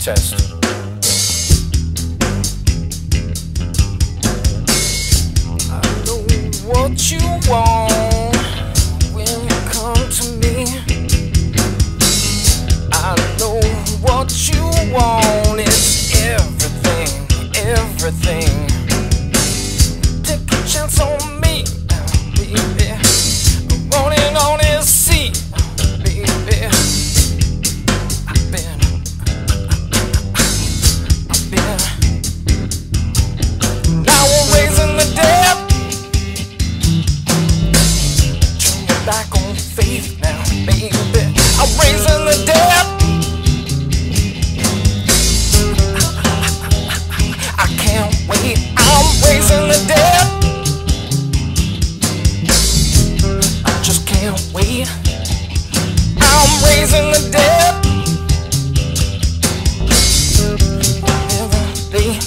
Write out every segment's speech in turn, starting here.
test. I know what you want when you come to me. I know what you want. It's everything, everything. Wait. I'm raising the dead. Whenever they,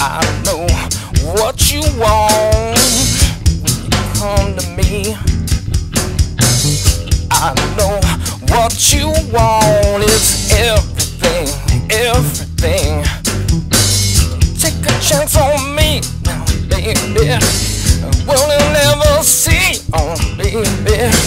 I know what you want. Come to me, I know what you want. It's everything, everything. Take a chance on me now, baby. Baby.